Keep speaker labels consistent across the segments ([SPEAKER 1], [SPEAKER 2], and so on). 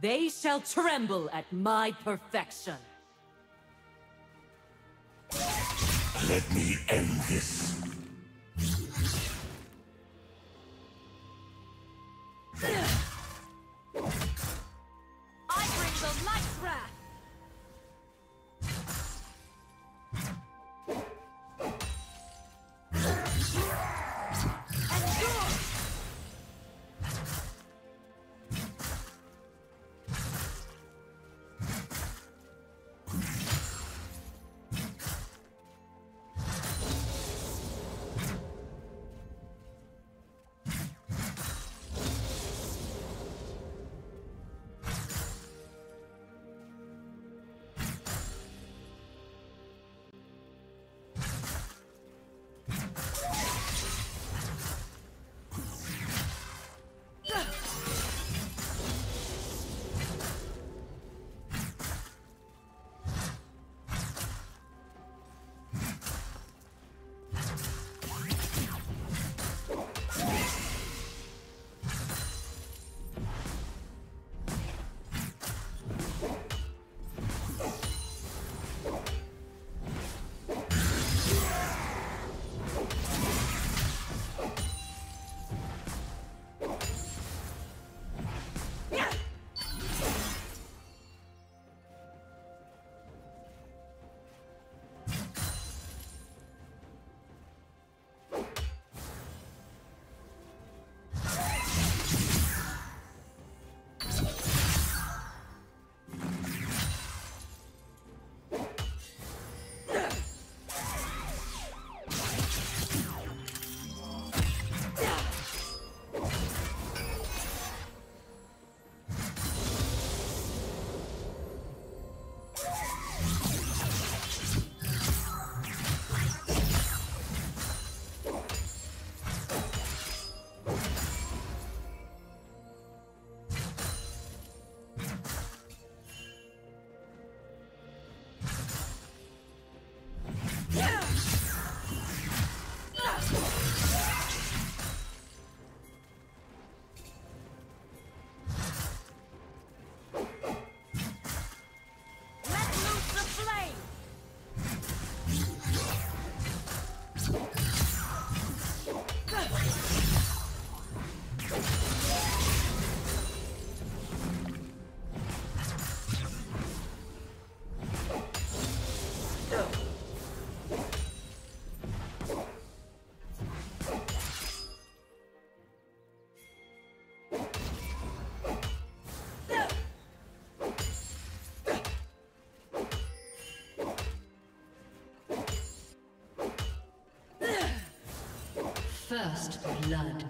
[SPEAKER 1] They shall tremble at my perfection.
[SPEAKER 2] Let me end this.
[SPEAKER 3] First blood.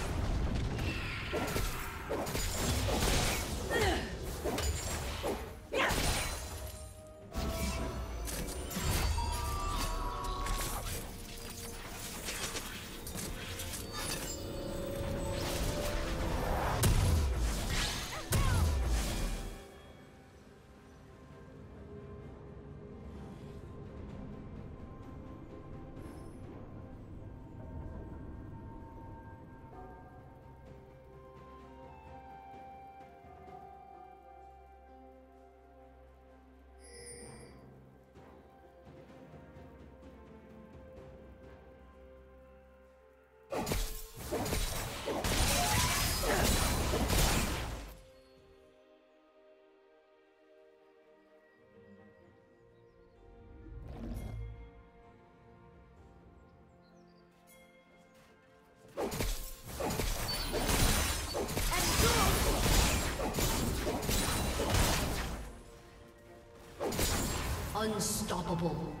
[SPEAKER 1] Unstoppable.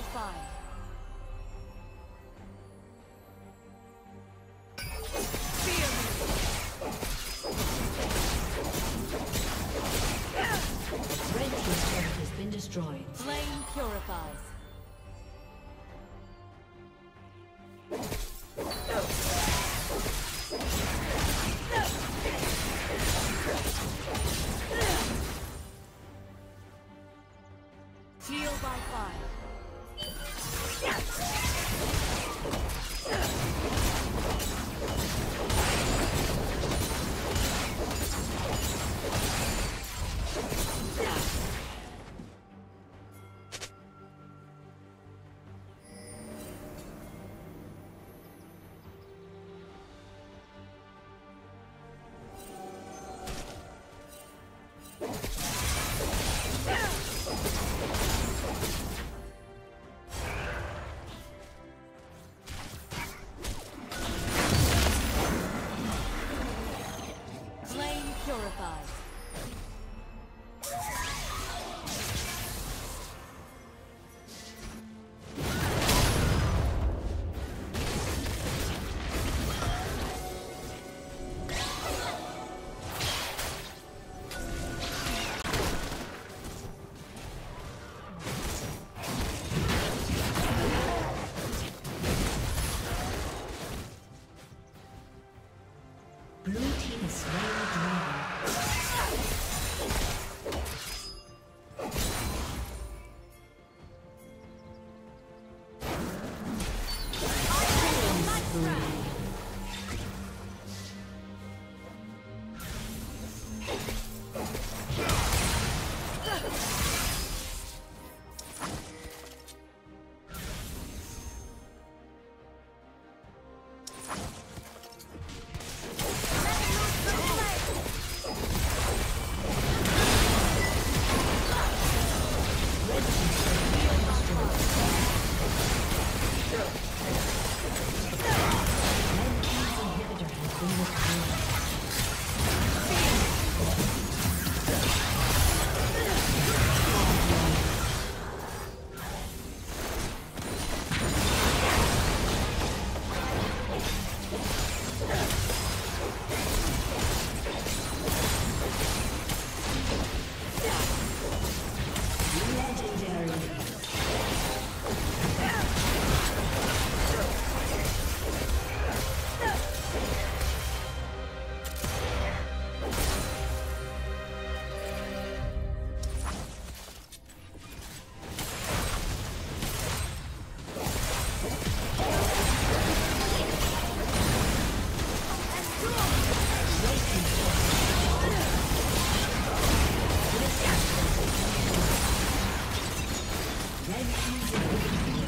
[SPEAKER 1] Heal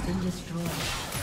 [SPEAKER 3] Been destroyed.